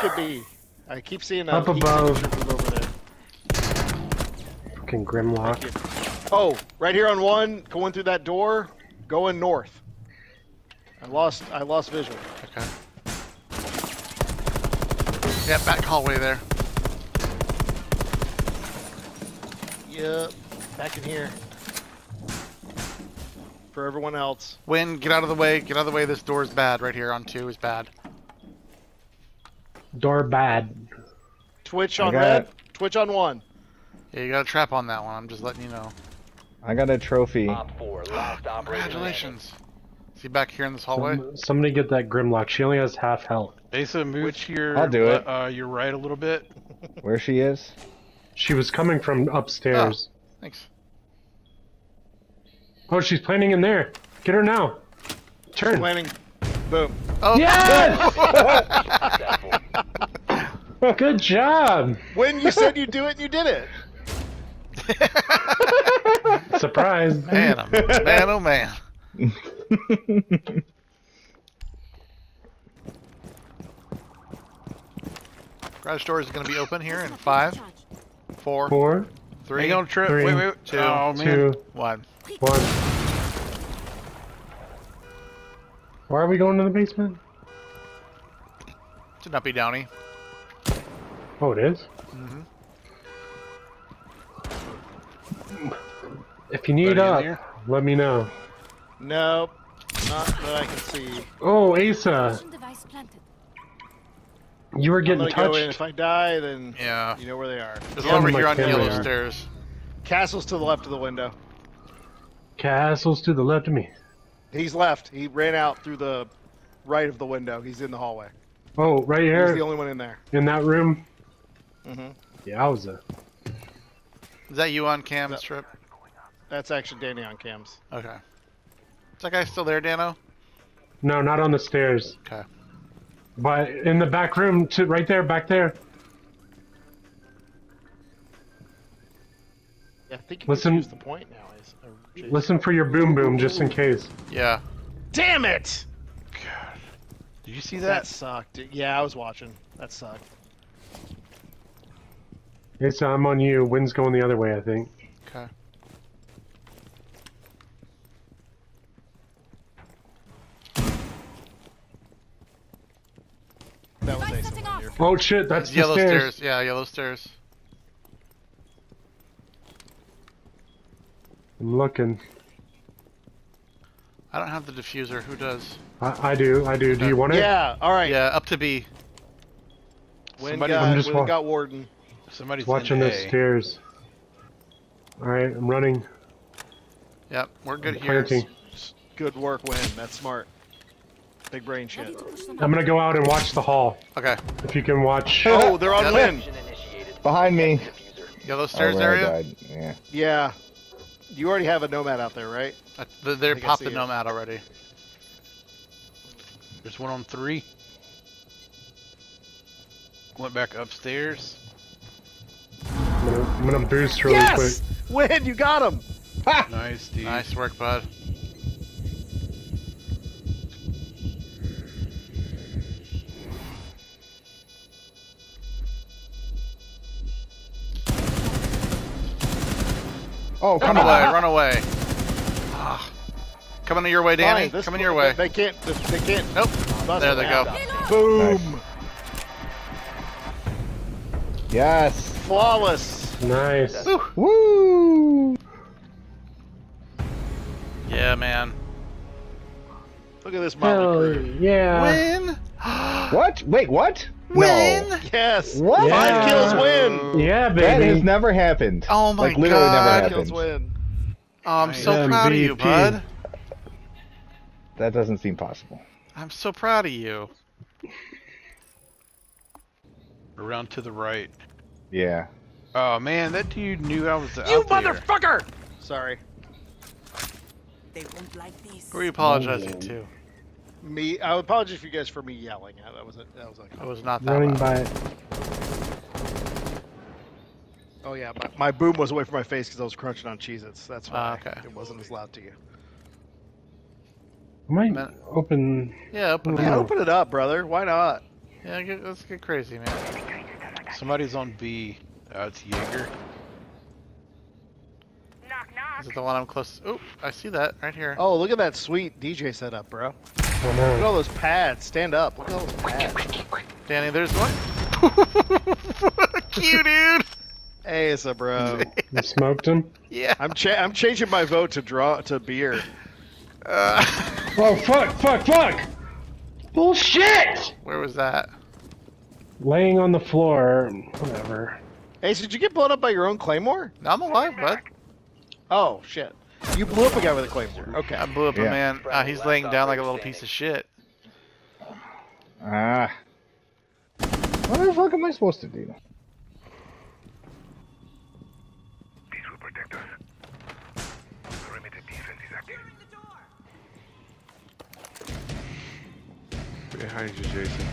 could be. I keep seeing a Up above. over there. Fucking Grimlock. Oh, right here on one, going through that door, going north. I lost. I lost visual. Okay. Yeah, back hallway there. Yep. Back in here. For everyone else. Win, get out of the way. Get out of the way. This door is bad right here on two is bad. Door bad. Twitch on got red. it. Twitch on one. Yeah, you got a trap on that one. I'm just letting you know. I got a trophy. Op 4, last Congratulations. Is he back here in this hallway? Some- somebody get that Grimlock. She only has half health. Asa, move to your I'll do it. Uh, your right a little bit. Where she is? She was coming from upstairs. Thanks. Oh, she's planning in there. Get her now. Turn. Planning. Boom. Oh, Yes! successful. Good job. When you said you'd do it, you did it. Surprise. man, oh, man, oh man. Garage door is going to be open here in five, four, Four, three, Hang on, trip. Three, wait, wait. two, oh man. two, one. one. Why are we going to the basement? Should not be downy. Oh, it is? Mhm. If you need Buddy up, let me know. Nope. Not that I can see. Oh, Asa, you were getting gonna go in. touched. If I die, then Yeah. you know where they are. There's Yeah, one over my here on the camera. yellow stairs. Castle's to the left of the window. Castles to the left of me. He's left. He ran out through the right of the window. He's in the hallway. Oh, right here. He's the only one in there. in that room. Mhm. Yowza. Is that you on cam, No. Strip? That's actually Danny on cams. Okay. Is that guy still there, Dano? No, not on the stairs. Okay. But in the back room, to right there, back there. Yeah, I think you Listen- can use the point now. Is or Listen for your boom boom just in case. Yeah. Damn it! Did you see That that? sucked. Yeah, I was watching. That sucked. Asa, I'm on you. Wind's going the other way, I think. Okay. That was Device Ace off. Oh shit, that's the yellow stairs. stairs. Yeah, yellow stairs. I'm looking. I don't have the diffuser. Who does? I, I do, I do. Do you want it? Yeah, alright. Yeah, up to B. Win Somebody- got, I'm just Win wa- got Warden. Somebody's Watching in the stairs. Alright, I'm running. Yep, we're good here. Planting. Good work, Win. That's smart. Big brain shit. to push them I'm gonna go out and watch the hall. Okay. If you can watch. Oh, they're on Win. Behind me. Diffuser. Yellow Oh, stairs where I area? Yeah. Yeah. You already have a Nomad out there, right? Uh, they they I think I popped see the it. nomad already. There's one on three. Went back upstairs. I'm gonna, I'm gonna boost really yes! quick. Win, you got him! Nice, dude. Nice work, bud. Oh, Run come away, on. run away. Ah. Coming your way, Danny. Fine, Coming your way. They can't. They can't. Nope. There they go. Boom! Yes. Flawless. Nice. Woo! Yeah, man. Look at this Hell motley crew. yeah. Win. What? Wait, what? Win. No. Yes. What? Yeah. Five kills win. Yeah, That has never happened. Oh my like literally God. never Five happened. kills win. Oh, I'm so MVP. proud of you, bud. That doesn't seem possible. I'm so proud of you. Around to the right. Yeah. Oh man, that dude knew I was out You there. motherfucker! Sorry. They won't like these. Who are you apologizing to? Me. I apologize for you guys for me yelling. That was it. That was like. I was not that Running loud. by. Oh yeah, my, my boom was away from my face because I was crunching on Cheez-Its. That's why Ah, okay. it wasn't as loud to you. I might Man. open. Yeah, open Yeah. it up. open it up, brother. Why not? Yeah, get, let's get crazy, man. Somebody's on B. Uh, it's Jaeger. Is it the one I'm close? Oh, I see that right here. Oh, look at that sweet DJ setup, bro. I Look at all those pads. Stand up. Look at all those pads. Danny, there's one. Fuck you, dude. Hey, it's a bro. You smoked him? Yeah. I'm cha- I'm changing my vote to draw to beer. Uh, Oh, fuck, fuck, fuck! Bullshit! where was that? Laying on the floor, whatever. Hey, so did you get blown up by your own claymore? No, I'm alive, bud. Oh shit! You blew up a guy with a claymore. Okay. I blew up a man. Uh, he's laying down like a little piece of shit. Ah. What the fuck am I supposed to do? Behind you, Jason.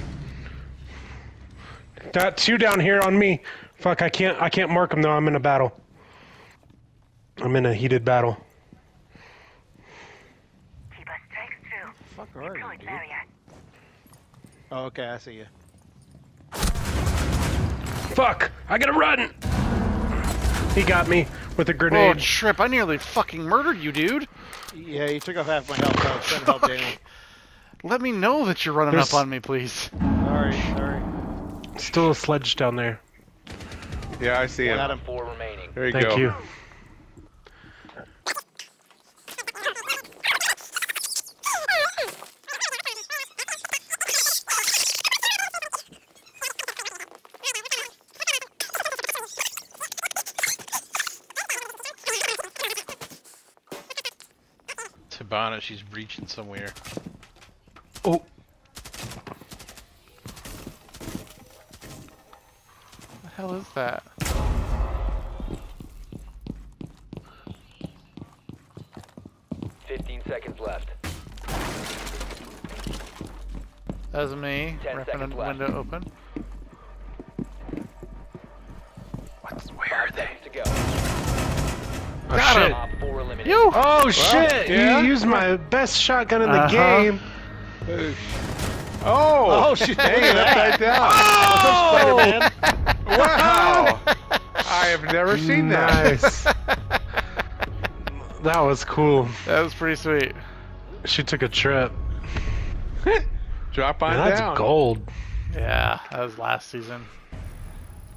Got two down here on me. Fuck, I can't, I can't mark them though. I'm in a battle. I'm in a heated battle. Keep fuck are you, dude? Oh, okay, I see you. Fuck! I gotta run! He got me with a grenade. Oh, grenade. trip! I nearly fucking murdered you, dude. Yeah, you took off half my health. I was trying to help Daniel. Let me know that you're running There's- up on me, please. Sorry, sorry. Still a sledge down there. Yeah, I see him. Got him. Four remaining. There you Thank go. you. Tabana, she's reaching somewhere. Oh, What the hell is that? Fifteen seconds left. That was me. Ten Ripping a seconds left. window open. Five seconds to go. oh Got shit. him. Op four eliminated. You. Oh shit! yeah? You used my best shotgun in the Uh-huh. game. Oh! Oh shit! Hey, upside down. Spider-Man. Wow! I have never seen that. Nice. that was cool. That was pretty sweet. She took a trip. Drop on Man, that's down. gold. Yeah, that was last season.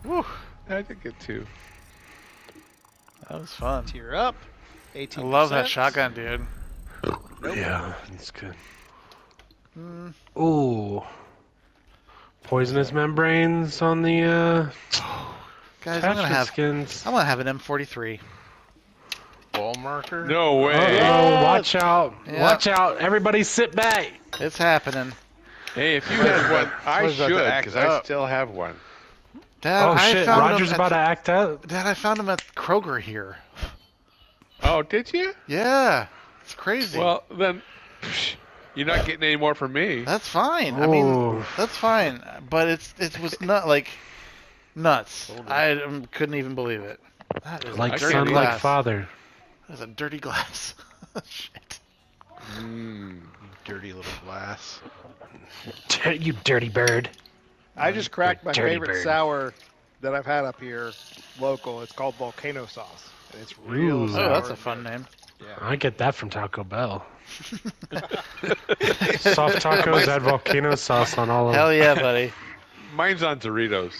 Woo, I think it two. that was fun. Tear up. I love that shotgun, dude. Yeah, it's good. Mm. Ooh. Poisonous membranes on the uh Guys, I'm gonna attachment have skins. I'm gonna have an M43. Wall marker? No way. Oh, watch out. Yeah. Watch out. Everybody sit back. It's happening. Hey, if you had one, I was about to should, because I still have one. Dad, oh I shit, found Roger's him about to act out. Dad, I found him at Kroger here. Oh, did you? Yeah, it's crazy. Well, then psh, you're not getting any more from me. that's fine. I mean, that's fine. But it's it was not like nuts. I um, couldn't even believe it. That is Like dirty son, glass. like father. That is a dirty glass. Shit. Mm. Dirty little glass. you dirty bird. I just cracked my Dirty favorite bird. sour that I've had up here, local. It's called volcano sauce, and it's real Ooh. Oh, that's a fun name. Yeah. I get that from Taco Bell. Soft tacos add volcano sauce on all of them. Hell yeah, buddy. Mine's on Doritos.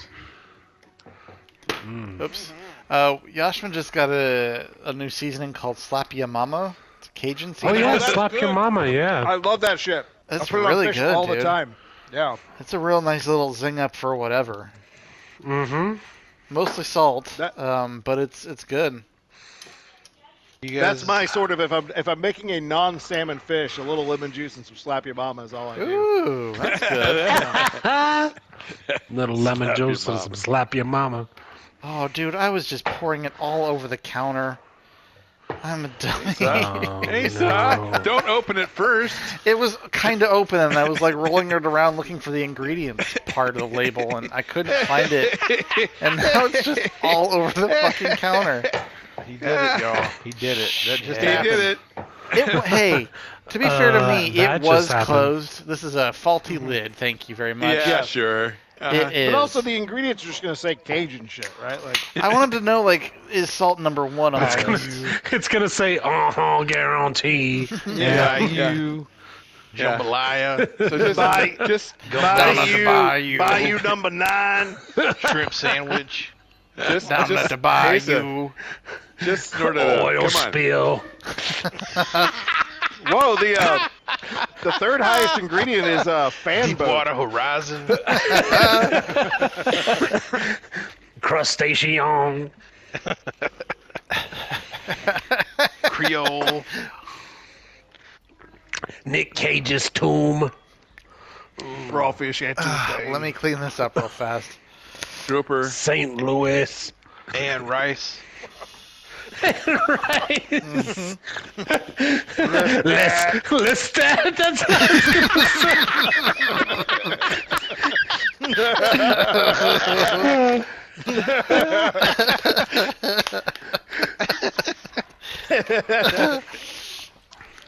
Oops. Uh, Yashman just got a, a new seasoning called Slap Ya Mama. It's Cajun seasoning. Oh seasoning. yeah, that's slap your good. mama, yeah. I love that shit. That's I put it really on fish good, all dude. the time. Yeah. It's a real nice little zing up for whatever. Mm-hmm. Mostly salt, That- um, but it's it's good. You guys, That's my sort of if I'm if I'm making a non-salmon fish, a little lemon juice and some slap your mama is all I do. Ooh, that's good. Little lemon Slap juice and some slap your mama. oh, dude, I was just pouring it all over the counter. I'm a dummy. Oh, Hey, no. son, don't open it first. It was kind of open, and I was like rolling it around looking for the ingredients part of the label, and I couldn't find it. And now it's just all over the fucking counter. He did it, y'all. He did it. That just He happened. did it. It, hey, to be fair to Uh, me, that it was closed. This is a faulty lid. Thank you very much. Yeah, sure. Uh-huh. It is. But also the ingredients are just gonna say Cajun shit, right? Like I wanted to know, like, is salt number one on It's gonna, it's gonna say, "Uh huh, guarantee." Yeah, Yeah. you. Yeah. Jambalaya. So just buy, just down at the bayou. bayou number nine. shrimp sandwich. Just, Down just, at the bayou. Asa, just sort of Oil spill. Whoa, the uh, the third highest ingredient is uh, fan boat. Deepwater Horizon. Crustacean. Creole. Nick Cage's tomb. Raw fish and Tuesday. Let me clean this up real fast. Trooper. St. Louis. And rice. right. Mm-hmm. let's let's that. That's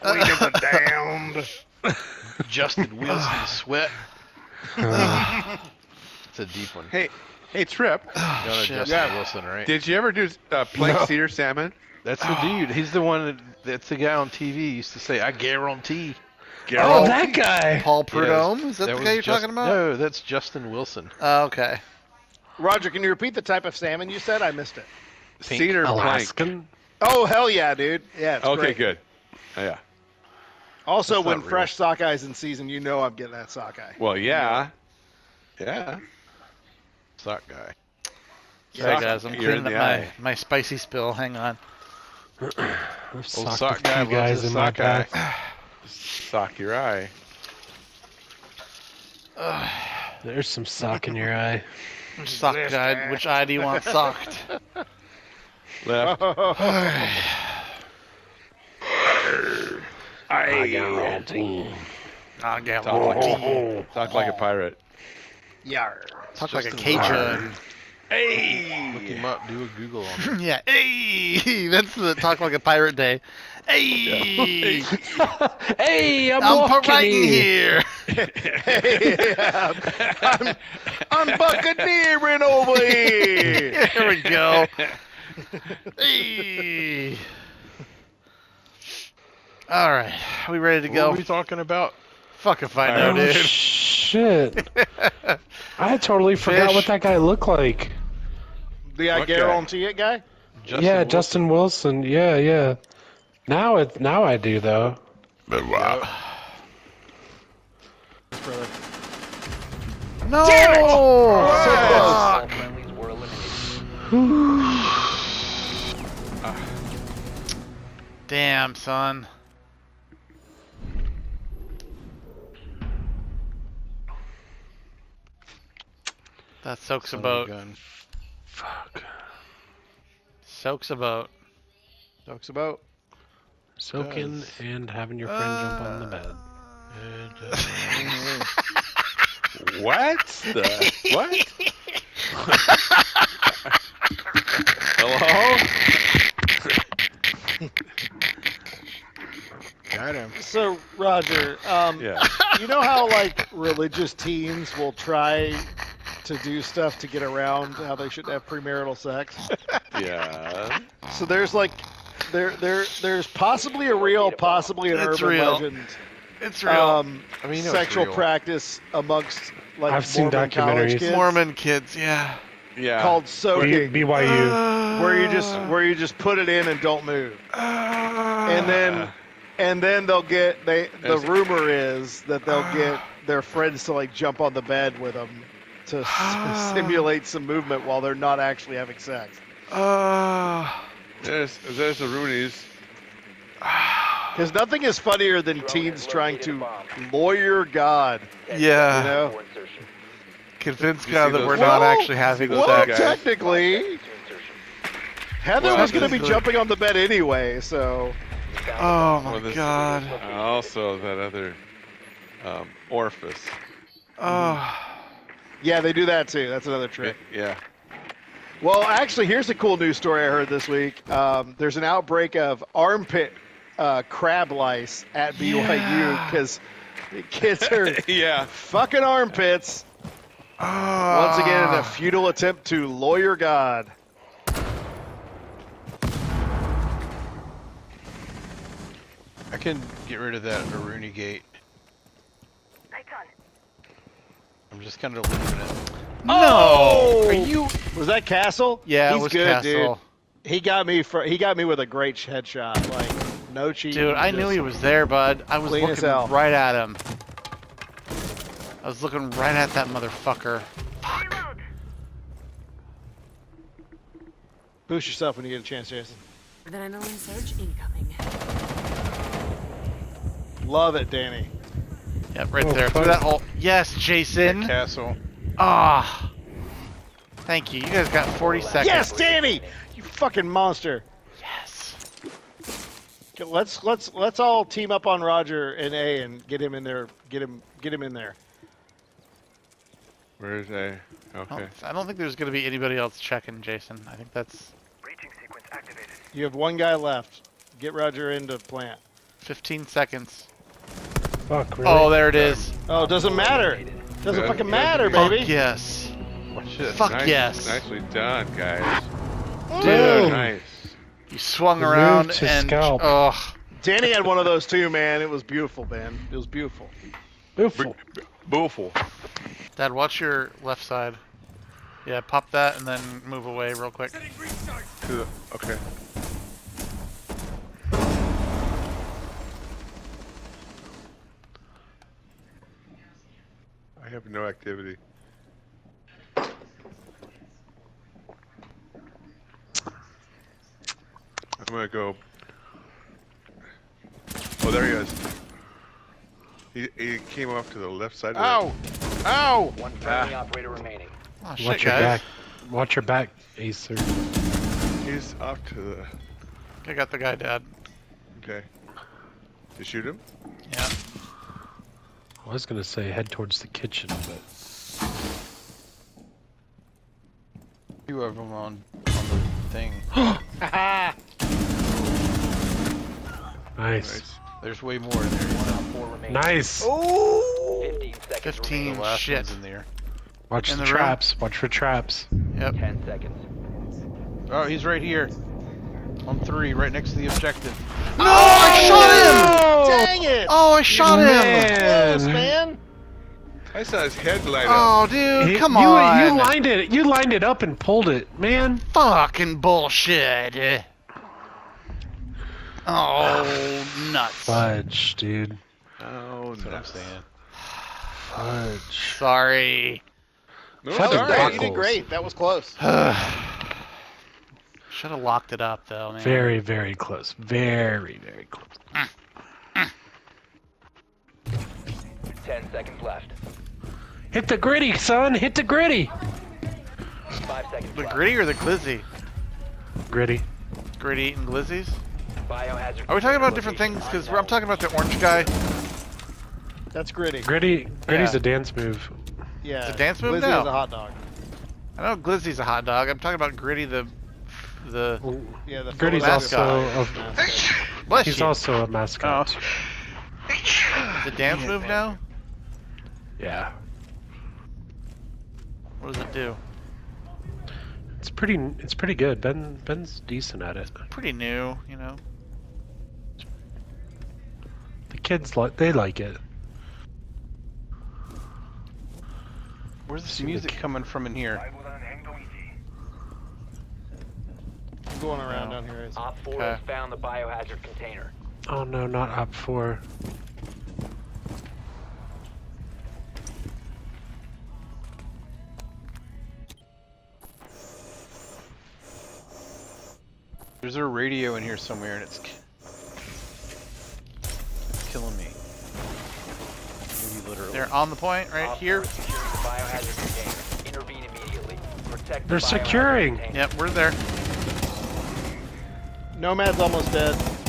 We did the damned. Justin Wilson sweat. It's a deep one. Hey, hey, Trip. You know shit. Justin Yeah. Wilson, right? Did you ever do uh, plank No. cedar salmon? That's the dude. He's the one. That, that's the guy on TV. Used to say, "I guarantee." oh, that guy. Paul Prudhomme? Is that, the guy you're Just- talking about? No, that's Justin Wilson. Oh, okay. Roger, can you repeat the type of salmon you said? I missed it. Pink. Cedar plank. Alaskan. Oh hell yeah, dude. Yeah. It's Okay, great. good. Oh, yeah. Also, That's when not real. fresh sockeye's in season, you know I'm getting that sockeye. Well, yeah. Yeah. Sock guy. Sorry, Sock- guys. I'm cleaning up my, eye. my spicy spill. Hang on. I've Old socked sock a guy few loves guys his in my sock eye. Sock your eye. There's some sock in your eye. Sock guide. Which eye do you want socked? Left. I guarantee. I got Talk like, a, talk like a pirate. Yar. Talk like a Justin Cajun. Look him up. Do a Google on him. yeah. Hey, that's the talk like a pirate day. Hey, hey, I'm, I'm walking here. here. I'm, I'm buccaneering over here. There we go. hey. All right, are we ready to What go? were we talking about? Fuck if I I know, Oh, dude. shit. I totally forgot Fish. what that guy looked like. The I What guarantee it guy. Justin yeah, Wilson? Justin Wilson. Yeah, yeah. Now it now I do though. No. All friendlies were eliminated. Damn, son. That soaks a Son of boat. gun. Fuck. Soaks a boat. Talks about. Soaking and having your friend jump on the bed. And, uh, What? The, what? Hello? Got him. So Roger, um, Yeah. you know how like religious teens will try to do stuff to get around how they shouldn't have premarital sex. Yeah. So there's like there there there's possibly a real, possibly an It's urban real. legend. It's Um, I mean, you know sexual real. practice amongst like I've seen Mormon college documentaries. kids Mormon kids, yeah. Yeah. called B- soaking, BYU. where you just where you just put it in and don't move, and then and then they'll get they the As- rumor is that they'll get their friends to like jump on the bed with them to ah. simulate some movement while they're not actually having sex. Ah. There's, there's the Roonies. Ah. Because nothing is funnier than teens trying to lawyer God. Yeah. You know? Convince God that we're not Well, actually having those Well, sex. guys. technically, Heather Well, was going to be technically- jumping on the bed anyway, so Oh my Well, this- God. Also, that other um, orifice. Oh. Yeah, they do that too. That's another trick. Yeah. Well, actually, here's a cool news story I heard this week. Um, there's an outbreak of armpit uh, crab lice at BYU because the kids are yeah. fucking armpits. Once again, in a futile attempt to lawyer God. I can get rid of that Aruni gate. I'm just kind of leaving it. No! Are you? Was that Castle? Yeah, he's it was good, Castle. dude. He got me for. He got me with a great headshot. Like no cheating. Dude, I knew he was there, bud. I was looking hell. right at him. I was looking right at that motherfucker. Boost yourself when you get a chance, Jason. Adrenaline surge incoming. Love it, Danny. Yep, right Oh, there. fuck. Through that hole. Yes, Jason. Castle. Ah. Thank you. You guys got 40 seconds. Yes, Danny! You fucking monster. Yes. Okay, Let's let's let's all team up on Roger and A and get him in there. Get him get him in there. Where's A? I Okay. don't, I don't think there's going to be anybody else checking, Jason. I think that's Breaching sequence activated. You have one guy left. Get Roger into plant. 15 seconds. Fuck, really? Oh, there it is. Oh, it doesn't matter. Doesn't Yeah, fucking matter, yeah. baby. Yes. Shit. Fuck Nice- yes. Nicely done, guys. Dude. Nice. You swung The move around to and. scalp. Oh. Danny had one of those too, man. It was beautiful, man. It was beautiful. Beautiful. Beautiful. Dad, watch your left side. Yeah, pop that and then move away real quick. To the, okay. Have no activity. I'm gonna go. Oh, there he is. He, he came off to the left side. Of Ow! Ow! One friendly operator remaining. Oh, shit, Watch your guys. back. Watch your back, Acer. He's off to the. I got the guy, Dad. Okay. To shoot him? Yeah. I was gonna say head towards the kitchen, but Two of them on, on the thing. nice, Nice. There's way more in there. One op four remaining. nice. Oh! 15 seconds 15. The last Shit. in there. Watch in the, the traps. Watch for traps. Yep. 10 seconds. Oh, he's right here. On three, right next to the objective. No, I shot him! Dang it! Oh, I shot him! Close, Man. man. I saw his head light up. Oh, dude, You- come you, on! You lined it. You lined it up and pulled it, man. Fucking bullshit! Oh, nuts! Fudge, dude. Oh, That's what I'm no. saying. Fudge. Sorry. No, Fucking sorry. all right. You did great. That was close. Should have locked it up though, man. Very, very close. Very, very close. Mm. 10 seconds left. Hit the gritty, son. Hit the gritty. Five seconds The left. gritty or the glizzy? Gritty. Gritty eating glizzies? Biohazard Are we talking about different things? Because I'm talking about the orange guy. That's gritty. Gritty. Gritty's Yeah. a dance move. Yeah. It's a dance move Lizzie now. is a hot dog. I know glizzy's a hot dog. I'm talking about gritty the the. Yeah, the Gritty's mascot. also a, Bless he's you. also a mascot. Oh. the dance move now. Yeah. What does it do? It's pretty. It's pretty good. Ben Ben's decent at it. Pretty new, you know. The kids like they like it. Where's this See the music coming from in here? I'm going around down here. Is Op 4 Okay. has found the biohazard container. Oh no, not up four. There's a radio in here somewhere, and it's it's killing me. Maybe literally. They're on the point right Op here. 4 is securing the. Intervene immediately. Protect They're biohazard securing. container. Yep, we're there. Nomad's almost dead. Stop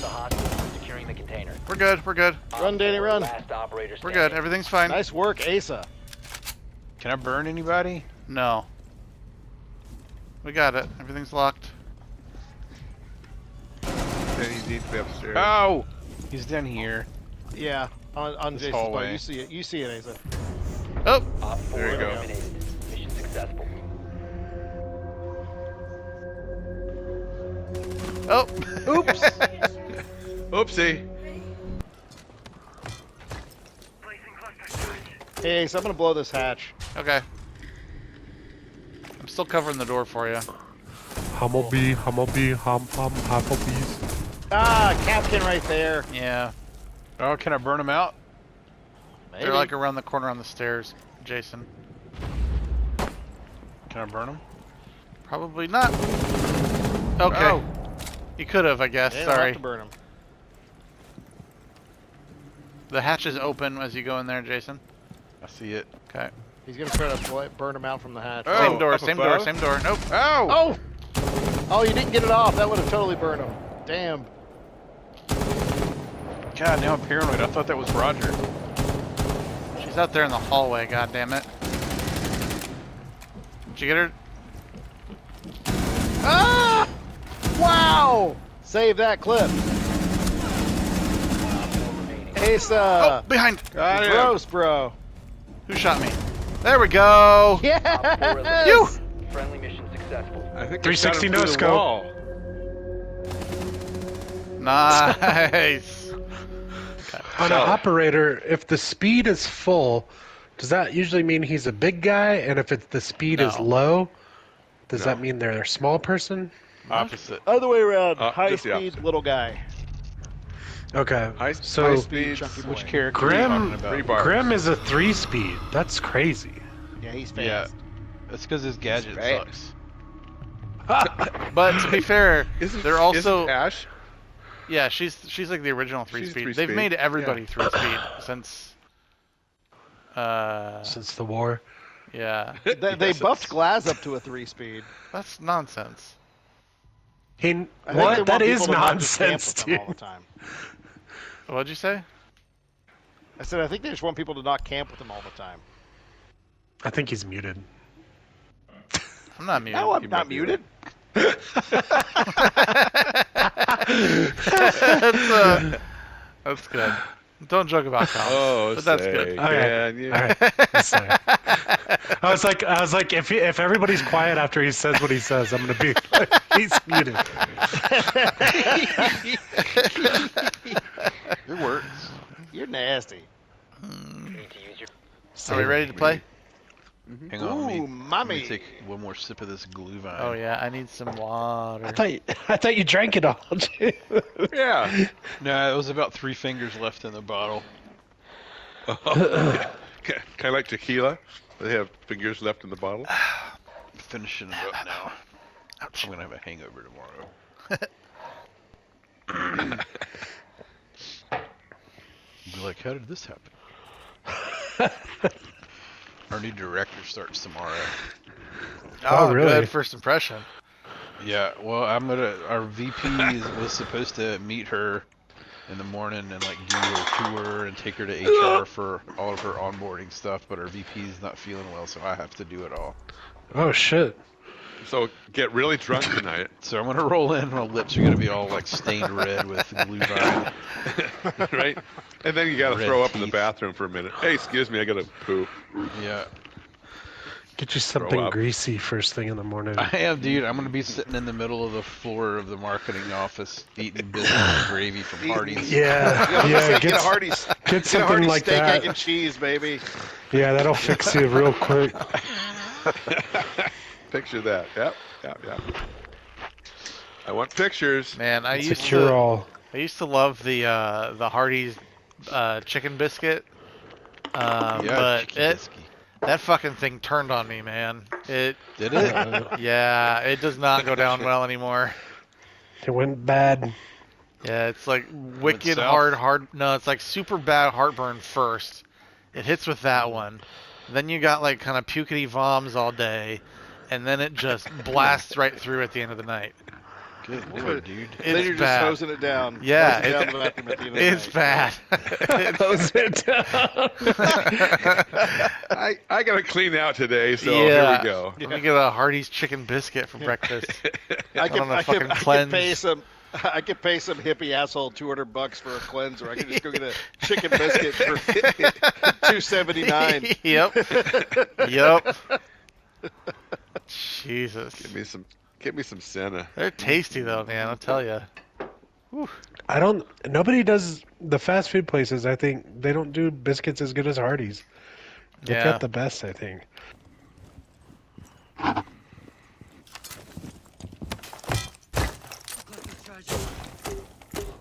the hostiles from securing the container. We're good. We're good. Run, Danny, run. We're good. Everything's fine. Nice work, Asa. Can I burn anybody? No. We got it. Everything's locked. he needs to be upstairs. Oh! He's down here. Yeah, on, on This Jason's bar. hallway. You see it. You see it, Asa. Oh, Op 4 There you go. eliminated. Mission successful. oh. Oops. Oopsie. hey, so I'm gonna blow this hatch. okay. I'm still covering the door for you. Humblebee, Humblebee, hum hum, Humblebees. Ah, Captain right there. Yeah. Oh, can I burn them out? Maybe. They're like around the corner on the stairs, Jason. Can I burn them? Probably not. Okay. Oh. You could have, I guess. Yeah, you'll have to burn them. The hatch is open as you go in there, Jason. I see it. Okay. He's gonna try to bl- burn him out from the hatch. Oh, same door, up same door, same door. Nope. Oh! Oh! Oh, you didn't get it off. That would have totally burned him. Damn. God, now I'm paranoid. I thought that was Roger. She's out there in the hallway, god damn it. Did you get her? Ah! Wow! Save that clip. Ace, oh, uh, behind! Got him. gross, bro. Who shot me? There we go! Op 4 Yes! You! Friendly mission successful. I think 360 I no shot him through the scope. Nice! On an operator, if the speed is full, does that usually mean he's a big guy? And if it's the speed is low, does No. that mean they're a small person? Opposite. Other way around. Uh, High just the speed, little guy. Okay. High, so high speed. Which boy. character are you Grim, about? Grim is a three speed. That's crazy. Yeah, he's fast. Yeah. fast. That's because his gadget fast. sucks. But to be fair, Isn't, they're also isn't Ash? yeah. She's she's like the original three She's speed. three They've speed, made everybody yeah. three speed since. Uh, Since the war. yeah, They, they buffed it's- Glaz up to a three speed. that's nonsense. He, I think they what? That is people to not just camp nonsense, dude. All the time. What'd you say? I said I think they just want people to not camp with them all the time. I think he's muted. I'm not muted. No, I'm You not might be muted. that's, uh, that's good. Don't joke about comps. Oh, but that's say, good. Okay. can you? All right. I was like, I was like, if he, if everybody's quiet after he says what he says, I'm gonna be like, he's muted. It works. You're nasty. Need to use your Are we ready to play? Mm-hmm. Hang on. let me- Ooh, Let me mommy. take one more sip of this Glühwein. Oh yeah, I need some water. I thought you, I thought you drank it all. Yeah. No, it was about three fingers left in the bottle. kind of like tequila. They have fingers left in the bottle. I'm Finishing it up now. I'm gonna have a hangover tomorrow. Be like, how did this happen? Our new director starts tomorrow. Oh, oh, really? Good first impression. Yeah, well, I'm gonna. Our VP was supposed to meet her in the morning and like do her tour and take her to HR for all of her onboarding stuff, but our VP is not feeling well, so I have to do it all. Oh shit. So get really drunk tonight. So I'm gonna roll in. My lips are gonna be all like stained red with glue vine. right? And then you got to Red throw up in the teeth. bathroom for a minute. Hey, excuse me, I got to poo. Yeah, Get you something up. greasy first thing in the morning. I am, dude. I'm gonna be sitting in the middle of the floor of the marketing office eating biscuits and gravy from Hardee's. Yeah, Yeah, yeah. get, Get, a Hardee's. get Get a something Hardee's like steak, egg, and that. cheese, baby. Yeah, that'll fix you real quick. Picture that. Yep, yep, yep. I want pictures. Man, I used Secure to all. I used to love the uh, the Hardee's uh, chicken biscuit. Um, Yeah, but chicken it biscuit. that fucking thing turned on me, man. It Did it? yeah, it does not go down well anymore. It went bad. Yeah, it's like wicked south? hard, hard. No, it's like super bad heartburn first. It hits with that one. Then you got like kind of pukety voms all day, and then it just blasts right through at the end of the night. Good lord, dude. then It's you're just bad. hosing it down. Yeah, Hosing down it- the bathroom at the end of the It's night. bad. Close it down. I, I got to clean out today, so yeah. here we go. Let me get a Hardee's chicken biscuit for breakfast. I can, on a I fucking can, I can cleanse. pay some. I could pay some hippie asshole 200 bucks for a cleanse, or I could just go get a chicken biscuit for 279. yep. Yep. Jesus. Give me some. Give me some Senna. They're tasty though, man. I'll tell you. I don't. Nobody does the fast food places. I think they don't do biscuits as good as Hardee's. They've Yeah. got the best, I think.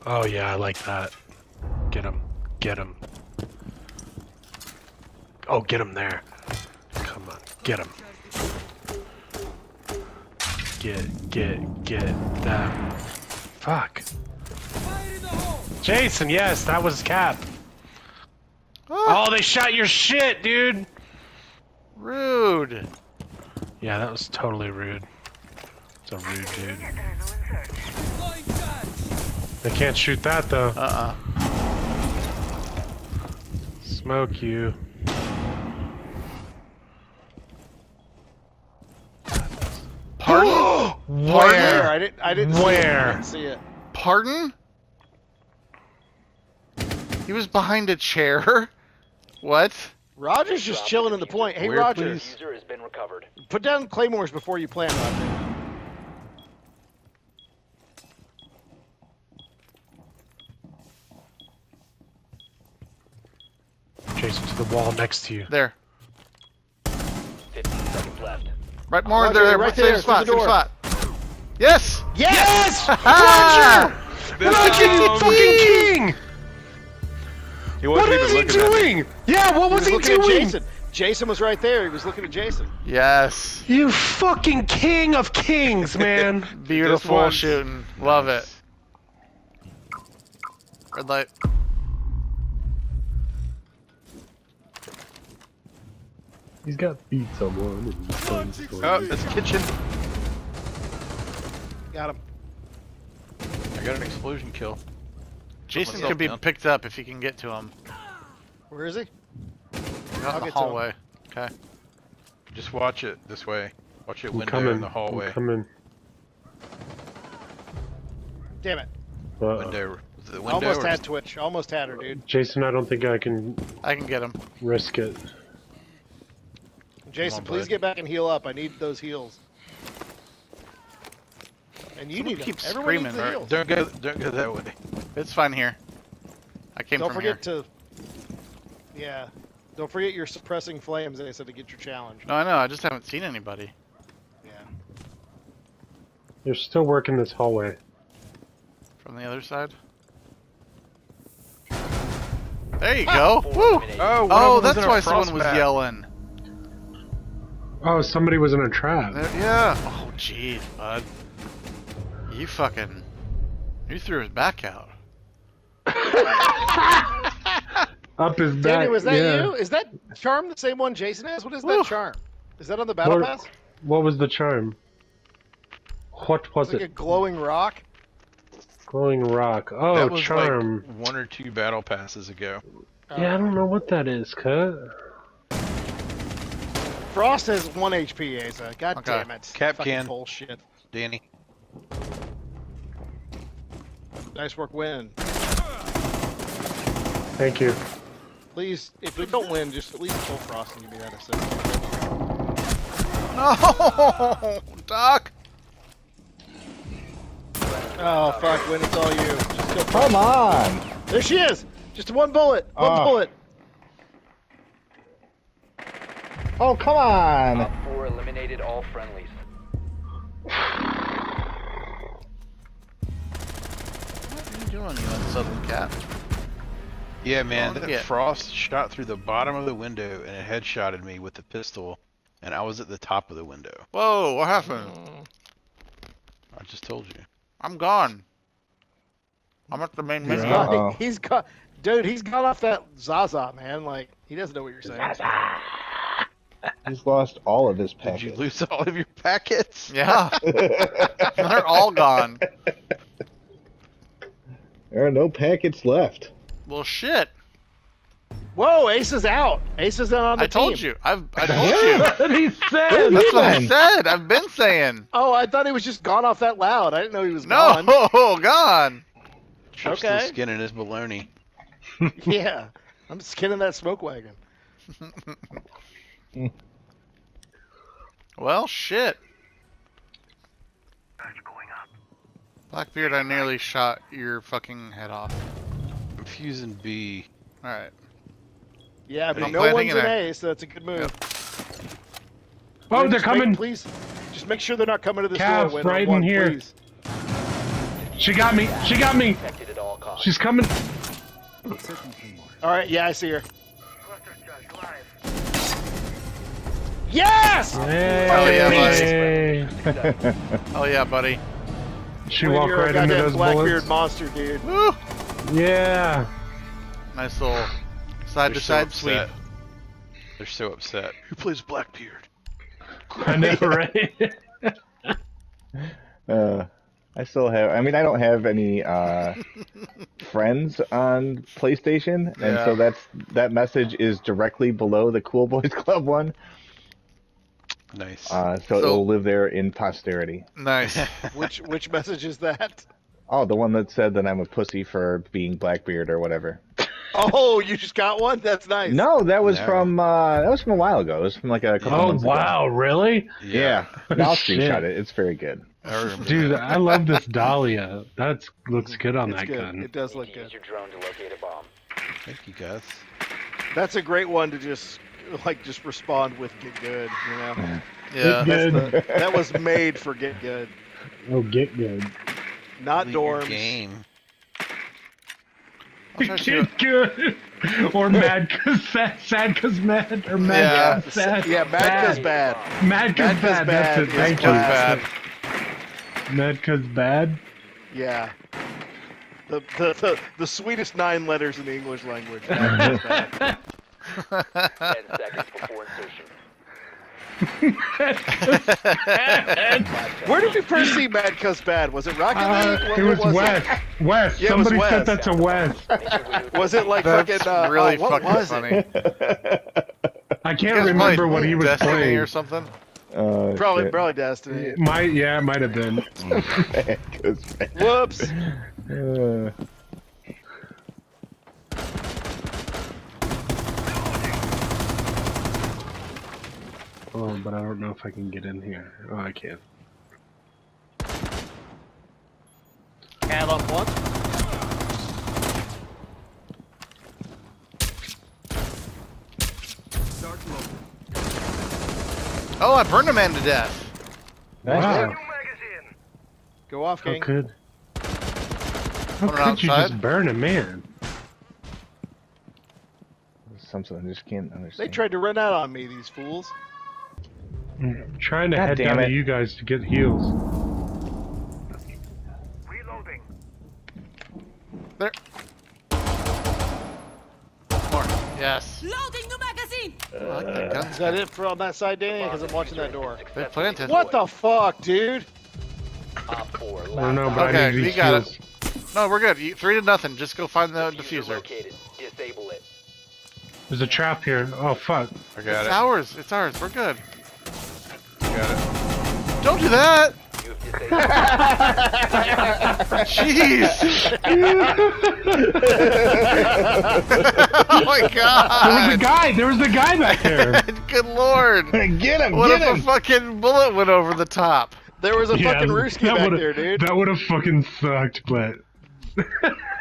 Oh yeah, I like that. Get him, get him. Oh, get him there. Come on, get him. Get, get, get that. Fuck. Jason, yes, that was Cap. Ah. Oh, they shot your shit, dude. Rude. Yeah, that was totally rude. It's a rude dude. They can't shoot that though. Uh-uh. Smoke you. Pardon? Where? I didn't. I didn't. See it. I didn't see it. Pardon? He was behind a chair? What? Roger's just chilling in the point. Hey, Where, Roger, please? User has been recovered. put down claymores before you plant, Roger. Jason to the wall next to you. There. 15 seconds left. Right more Roger, there, there, right same there, spot, through same spot. Yes! Yes! Roger! Roger, you fucking king! He What wasn't he looking doing? Yeah, what He was was he looking at doing? Jason. Jason was right there. He was looking at Jason. Yes. You fucking king of kings, man. Beautiful once. shooting. Love it. Red light. He's got beat someone. and he's telling the story. Oh, that's kitchen. Got him. I got an explosion kill. Jason myself could be down. picked up if you can get to him. Where is he? Out I'll in the get hallway. Okay. Just watch it this way. Watch it I'm window coming. in the hallway. I'm coming. Damn it. Uh, Window. It the window Almost or had Twitch. Almost had her, dude. Jason, I don't think I can I can get him. risk it. Jason, on, please bud. get back and heal up. I need those heals. And you Someone need them. keeps Everyone screaming, needs the. Don't go. Don't go that way. It's fine here. I came from here. Don't forget to. Yeah. Don't forget you're suppressing flames. They said to get your challenge. No, I know. I just haven't seen anybody. Yeah. You're still working this hallway. From the other side. There you ah! go. Four Woo! eliminated. Oh, one Oh, of them was that's why someone was yelling. Oh, somebody was in a trap. There- yeah. Oh, jeez, bud. You fucking. You threw his back out. Up his back. Danny, was that yeah. you? Is that charm the same one Jason has? What is Woo. that charm? Is that on the battle What- pass? What was the charm? What was It's like a glowing rock. Glowing rock. Oh, that was charm. like one or two battle passes ago. Oh. Yeah, I don't know what that is, cut. Frost has one HP, Asa. God Okay. damn it. Cap Fucking can. bullshit. Danny. Nice work win. Thank you. Please, if we don't win, just at least pull Frost and give me that assist. No, Doc. Oh fuck, Win, it's all you. Just go. Come on! There she is. Just one bullet. One Ah. bullet. Oh, come on! Op 4 eliminated all friendlies. Doing, you unsouthern cat? Yeah, man, Oh, that yeah. frost shot through the bottom of the window and it headshotted me with the pistol, and I was at the top of the window. Whoa, what happened? I just told you. I'm gone. I'm at the main He's menu. Yeah. got, Uh-oh. he's got, dude. He's got off that Zaza, man. Like he doesn't know what you're saying. Zaza! He's lost all of his packets. Did you lose all of your packets? Yeah, they're all gone. there are no packets left. Well, shit. Whoa, Ace is out. Ace is not on the I told you. I've I told you. That's what he said. That's what I said. I've been saying. Oh, I thought he was just gone off that loud. I didn't know he was No, gone. gone. Trips Okay. the skin in his baloney. yeah, I'm skinning that smoke wagon. Well, shit. Blackbeard, I nearly shot your fucking head off. I'm fusing B. All right. Yeah, but I'm no one's an an A. so that's a good move. Oh, they're just make- coming. please, just make sure they're not coming to this Cav, door. Right in one, here. Please. She got me. She got me. Protected at all costs. She's coming. All right, yeah, I see her. Yes! Yay. Oh yeah, buddy. She When walked right into goddamn those Blackbeard bullets. monster, dude. Woo! Yeah. Nice little side They're to so side sweep. They're so upset. Who plays Blackbeard? I know, right? Uh, I still have. I mean, I don't have any uh, friends on PlayStation, and Yeah. so that's that message is directly below the Cool Boys Club one. Nice. Uh, so, So- it'll live there in posterity. Nice. Which which message is that? Oh, the one that said that I'm a pussy for being Blackbeard or whatever. Oh, you just got one? That's nice. No, that was No. from uh, that was from a while ago. It was from like a couple Oh months ago. wow, really? Yeah, I'll Shit. screenshot it. It's very good. I Dude, that. I love this Dahlia. That looks good on it's that good. gun. It does look to use good. your drone to locate a bomb. Thank you, guys. That's a great one to just like just respond with "get good." You know, Yeah. Good. The- that was made for "get good," Oh, get good. not Leave dorms. Game. I'll Get good. Or mad cause sad, sad cause mad, or mad Yeah. cause sad. Yeah, mad cause bad. Mad cause Mad 'cause bad. bad That's it. is Thank you. bad. Mad cause bad. Yeah. The, the, the, the sweetest nine letters in the English language. Mad cause bad. Ten seconds before insertion. Where did you first see Mad Cuz Bad? Was it Rocket Uh, League? What- it what was Wes. Wes. Yeah, Somebody Wes. said that to Wes. Make your way to Was it like That's fucking? Uh, really oh, what fucking was funny. it? I can't remember what he was Destiny playing. or something. Uh, Probably, shit. probably Destiny. It Might yeah, it might have been. Cause- Whoops. uh, Oh, but I don't know if I can get in here. Oh, I can. Cat on one. Oh, I burned a man to death. Wow. Go off, King. How could? How Put it could you just burn a man? something I just can't understand. They tried to run out on me, these fools. I'm trying to God head down it. to you guys to get heals. Reloading. There. More. Yes. Loading new magazine! I like that uh, gun. Is that it for on that side, Danny? Because I'm watching that door. They planted. What the fuck, dude? Op 4. I don't know, but Okay, I need we these got it. No, we're good. You, three to nothing. Just go find the defuser defuser. located. Disable it. There's a trap here. Oh fuck. I got It's it. ours. It's ours. We're good. Got it. Don't do that. You have disabled. Jeez. oh my god! There was a guy. There was a guy back there. Good lord. get him! What get if him! a fucking bullet went over the top? There was a Yeah, fucking Rooski back there, dude. That would have fucking sucked, but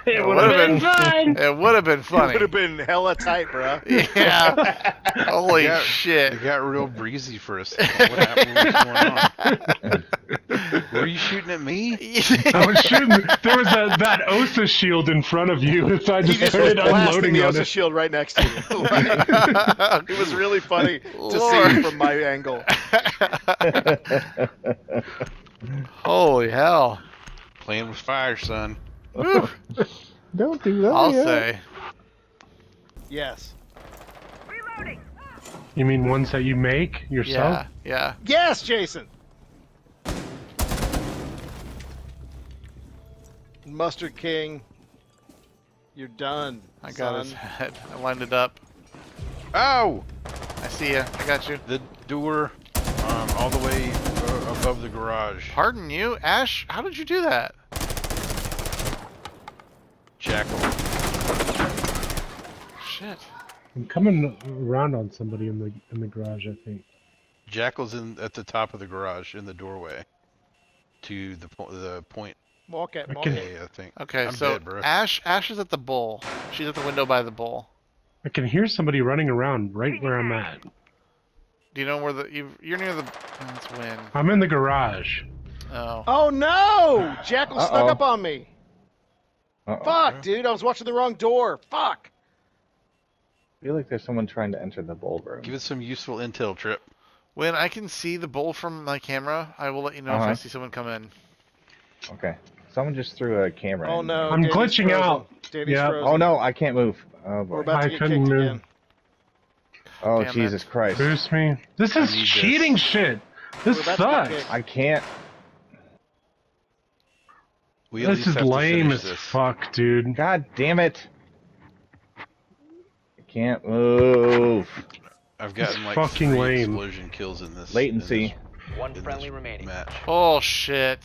it would would've been been- fine. It would have been funny. Would have been hella tight, bro. Yeah. Holy Yeah. shit. It got real breezy for us. What happened? What's going on? Were you shooting at me? I was shooting. There was a, that Osa shield in front of you, so I He just just started blasting unloading the on Osa it. shield right next to you. Like, it was really funny to Lord. see from my angle. Holy hell. Playing with fire, son. Whew. Don't do that. I'll yet. say. Yes. You mean ones that you make yourself? Yeah, yeah. Yes, Jason. Mustard King. You're done. I got son. his head. I lined it up. Ow! I see you. I got you. The door, um, all the way uh, above the garage. Pardon you, Ash. How did you do that? Jackal. Shit. I'm coming around on somebody in the in the garage. I think. Jackal's in at the top of the garage in the doorway to the po- the point Walk it. Walk can- it. A, I think. Okay, I'm so dead, bro. Ash, Ash is at the bowl. She's at the window by the bowl. I can hear somebody running around right where I'm at. Do you know where the you, you're near the? That's Win. I'm in the garage. Oh. Oh no! Jackal Uh-oh. snuck up on me. Uh-oh. Fuck, dude! I was watching the wrong door. Fuck. I feel like there's someone trying to enter the bowl room. Give us some useful intel, Trip. When I can see the bowl from my camera, I will let you know if I Uh-huh. see someone come in. Okay. Someone just threw a camera. Oh in. no! I'm Danny's glitching frozen. out. Danny's Yeah. frozen. Oh no, I can't move. Oh boy. We're about I to get couldn't kicked move. again. Oh Damn Jesus Christ. Boost me. This is need this. cheating shit. This We're about to get sucks. I can't. We This is lame as this. fuck, dude. God damn it. I can't move. I've gotten like fucking three lame. explosion kills in this. Latency. in this- One in friendly remaining. match. Oh shit!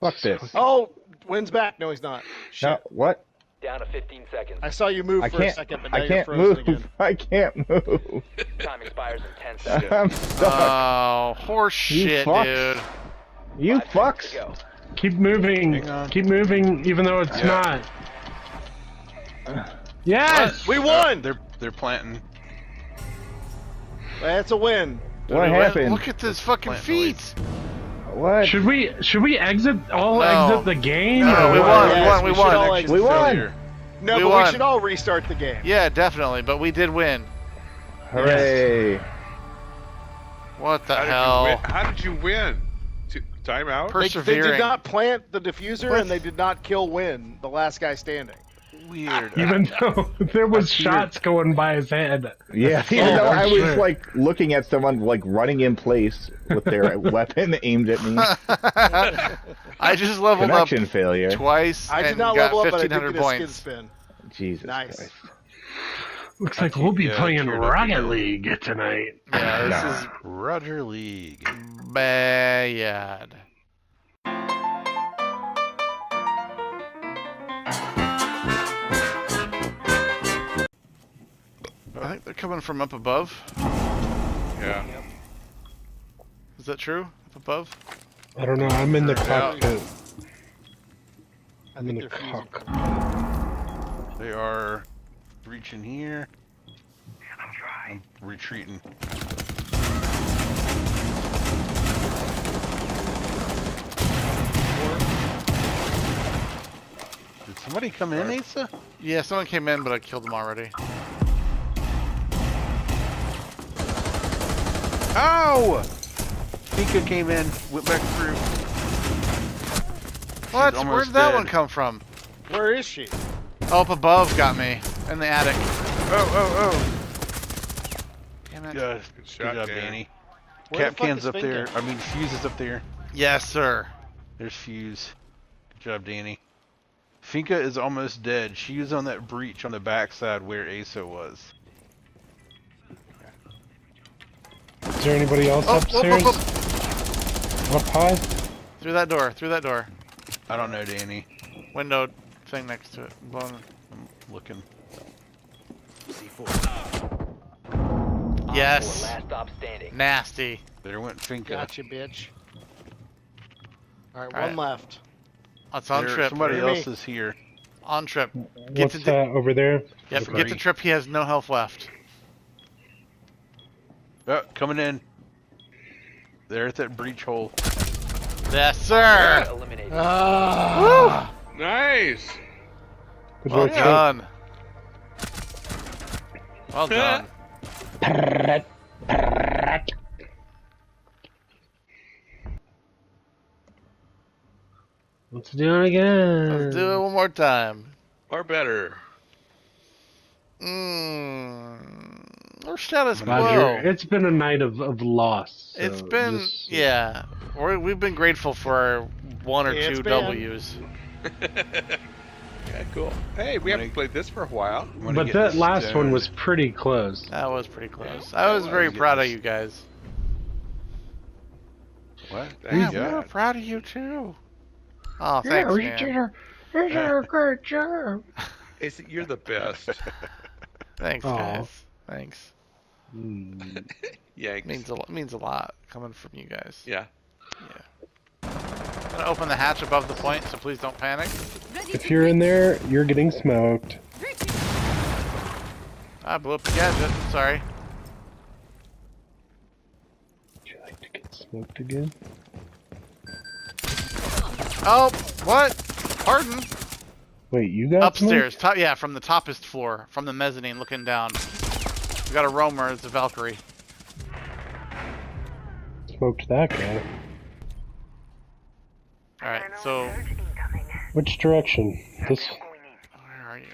Fuck this. Oh, Wynn's back. No, he's not. Shit. No, what? Down to 15 seconds. I saw you move I for a second, but now I you're can't frozen move. again. I can't move. Time expires in 10 seconds. I'm stuck. Oh, horse shit, fucks. dude. You Five fucks. Keep moving. Keep moving, even though it's Yeah. not. Yes. We won. They're they're planting. That's a win. What Dude, happened? Look at this fucking Plant feet. What? Should we should we exit all No. exit the game? No, we what? won. We won. we We won. all exit. We won. Failure. No, We but won. we should all restart the game. Yeah, definitely. But we did win. Hooray! What the How hell? win? How did you win? T- Timeout? They, they did not plant the defuser, What? and they did not kill Win, the last guy standing. Weird. Even though there was That's weird. shots going by his head. Yeah, even Oh, though I was shit. like looking at someone like running in place with their weapon aimed at me. I just leveled up Connection failure. twice I did and not got level up, but I did 1500 get a skin points. spin. Jesus Nice. Christ. Looks like we'll be playing Rocket again. League tonight. Yeah, this Nah. is Roger League. bad. I think they're coming from up above. Yeah. Is that true? Up above? I don't know. I'm in the Yeah. cockpit. I I'm in the they're cock. They are reaching here. I'm trying. retreating. Did somebody come in, Asa? Yeah, someone came in, but I killed them already. Ow! Pika came in, went back through. What? Where did that dead. one come from? Where is she? Oh, up above got me. In the attic. Oh, oh, oh. Damn oh. it. Good, Good good job, Dan. Danny. Cap can's is up there. Finka? I mean, Fuse is up there. Yes, sir. There's Fuse. Good job, Danny. Finka is almost dead. She was on that breach on the backside where Asa was. Is there anybody else Oh, whoop, whoop, upstairs? whoop. Up high? Through that door. Through that door. I don't know, Danny. Window thing next to it. Blown. I'm looking. Op Yes. Last stop standing. Nasty. There went Finka. Gotcha, bitch. All right, All one right. left. It's on There- trip. Somebody Hear me. else is here. On trip. Get What's to that over there? Yep, Okay. get the trip. He has no health left. Oh, coming in. They're at that breach hole. Yes, sir. Eliminated. Ah. Nice. Good Well work, Trip. done. Well done. Let's do it again. Let's do it one more time. Or better. Mmm. Or status quo. it's been a night of, of loss. so It's been this- yeah. We're, we've been grateful for our one or Yeah, two. W's. yeah, cool. Hey, we haven't played this for a while. But that this last one was pretty close. That was pretty close. I was very Get proud of you guys. What? Yeah, Thank we were proud of you too. Oh, thanks, man. a, you did a great job. It's, you're the best. Thanks, Aw. guys. Thanks. Yanks. Means a lot. Means a lot coming from you guys. yeah. I'm gonna open the hatch above the point, so please don't panic. If you're in there, you're getting smoked. I ah, blew up the gadget. Sorry. Would you like to get smoked again? Oh, what? Pardon? Wait, you got Upstairs. Top. Yeah, from the toppest floor, from the mezzanine, looking down. We got a roamer. It's a Valkyrie. Smoked? smoked that guy. All right. So Which direction? This where are you?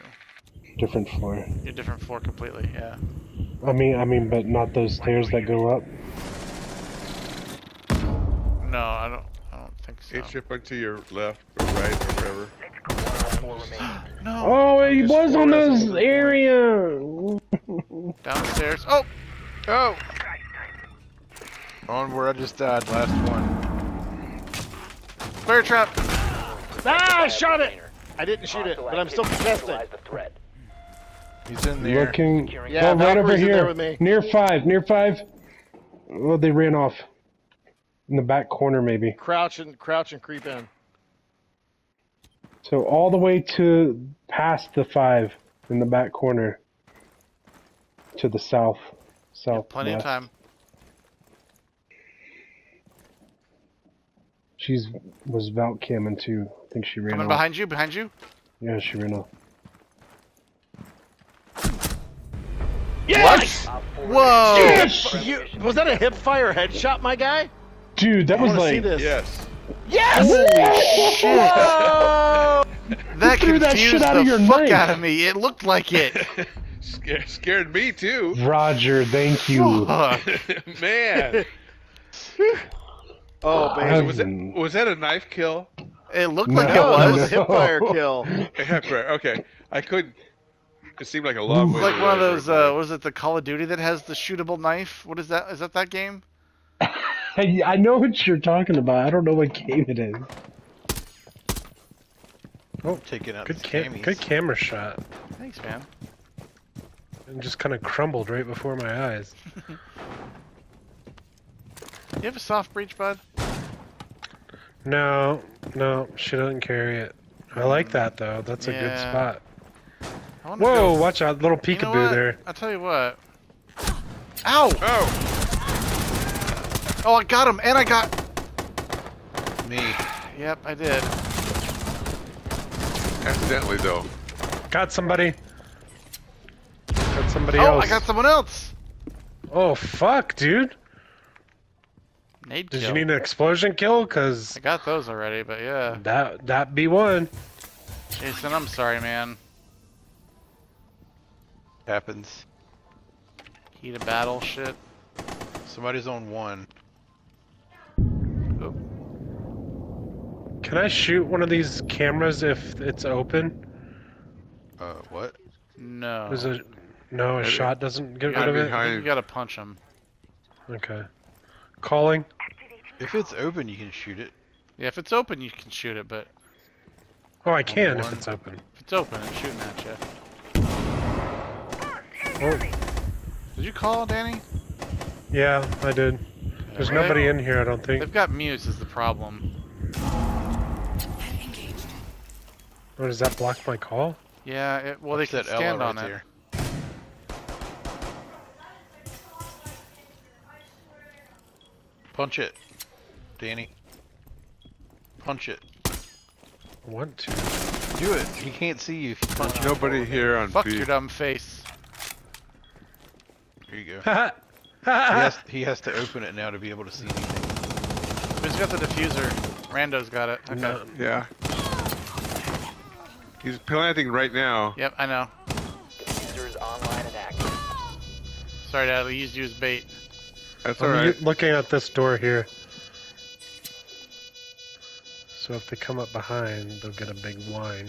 different floor. You're different floor completely. Yeah. I mean, I mean, but not those stairs that go up. No, I don't. I don't think so. It should went to your left or right or wherever. No. Oh, he Just was on floor those doesn't- area. Downstairs. Oh. Oh! On where I just died, last one. Bear trap. Ah, I shot it! I didn't shoot it, but I'm still contesting. He's in there. Looking. Yeah, oh, right over Valkyrie's in there here. Near five. Near five. Oh, they ran off. In the back corner, maybe. Crouch and crouch and creep in. So all the way to past the five in the back corner. To the south. South. Plenty of time. She's was Valk camming too. I think she ran Coming off. behind you. Behind you. Yeah, she ran off. Yes! Whoa. Yes! You, was that a hip fire headshot, my guy? Dude, that I was want see like this. Yes. Yes! Whoa! That threw that confused shit out the of your fuck knife. out of me. It looked like it. Scared, scared me too. Roger. Thank you. Fuck. Man. Oh, I- baby. was, it, was that a knife kill? It looked like it No, that was. was a hip fire kill. Yeah, right, okay. I couldn't. It seemed like a long way. Like one of those. from Uh, it. it? The Call of Duty that has the shootable knife. What is that? Is that that game? I know what you're talking about. I don't know what game it is. Oh, taking out Good the cam- scammies. good camera shot. Thanks, man. And just kind of crumbled right before my eyes. You have a soft breach, bud? No, no, she doesn't carry it. I like that though. That's a good spot. I Whoa, go- watch out, little You know peekaboo there. I'll tell you what. Ow! Oh! Oh, I got him, and I got. Me. Yep, I did. Accidentally, though. Got somebody. Got somebody Oh, else. I got someone else. Oh fuck, dude. Nade Did kill. you need an explosion kill? Cause I got those already, but yeah. that that be one. Jason, I'm sorry, man. Happens. Heat of battle shit. Somebody's on one. Oh, Can I shoot one of these cameras if it's open? Uh, what? no. Is it? No, a Maybe. shot doesn't get rid of it. you gotta punch him. Okay. Calling. If it's open, you can shoot it. Yeah, if it's open, you can shoot it, but Oh, I can if it's open. if it's open, I'm shooting at you. Oh, Did you call, Danny? yeah, I did. There's Alright. nobody in here, I don't think. They've got mutes is the problem. Or does that block my call? Yeah, it, well, they What's can that Ela stand right on it. Punch it, Danny. Punch it. I want to. Do it. He can't see you if you punch it. Nobody here on Fuck B. your dumb face. Here you go. Ha He has, he has to open it now to be able to see anything. Who's got the defuser? Rando's got it. Okay. No. Yeah. He's planting right now. Yep, I know. User is online and active. Sorry, Dad. I used you as bait. That's I'm alright. looking at this door here. So if they come up behind, they'll get a big whine.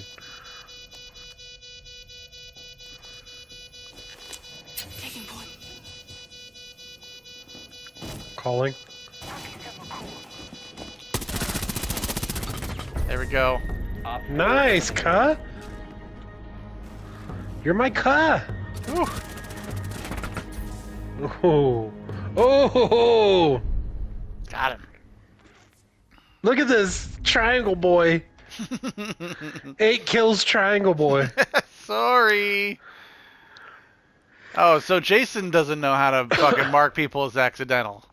Taking point. Calling. There we go. Op Nice, cuh. You're my cuh. Whew. Oh! Got him. Look at this triangle boy. Eight kills, triangle boy. Sorry. Oh, so Jason doesn't know how to fucking mark people as accidental.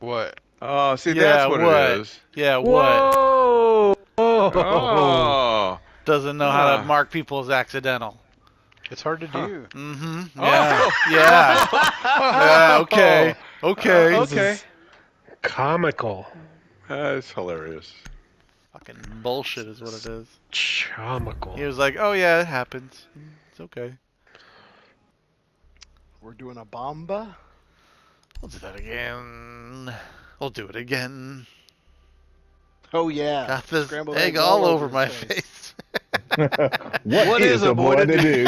What? Oh, see, Yeah, that's what, what? it is. Yeah, what? Whoa! Oh. Oh. Doesn't know how to mark people as accidental. It's hard to Huh. do. Mm-hmm. Oh. Yeah. Yeah. yeah. Okay. Okay. Uh, This okay. is comical. That's hilarious. Fucking bullshit is what it is. Comical. He was like, "Oh yeah, it happens. It's okay. We're doing a bomba. We'll do that again. We'll do it again." Oh yeah. Got this Scrambled egg eggs all, all over over my face. face. What is, a boy, to do?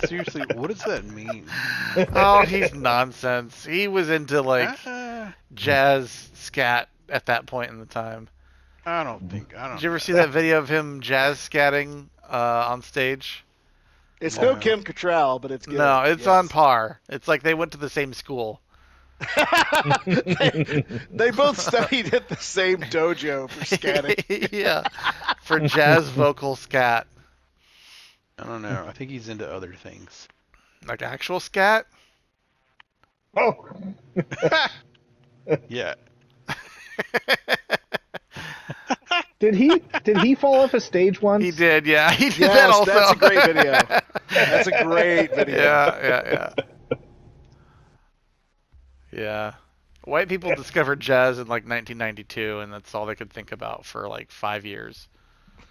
Seriously, what does that mean? oh, he's nonsense. He was into like Ah, jazz scat at that point in the time. I don't think. I don't. Did you ever see that video of him jazz scatting uh, on stage? It's no No. Kim Cattrall, but it's good. No, it's yes. on par. It's like they went to the same school. They, they both studied at the same dojo for scatting. yeah, for jazz vocal scat, I don't know. I think he's into other things. like actual scat. oh, Yeah. did he did he fall off a stage once? He did, yeah. He did Yes, that also. that's a great video. That's a great video. yeah, yeah, yeah. Yeah. White people discovered jazz in like 1992, and that's all they could think about for like five years.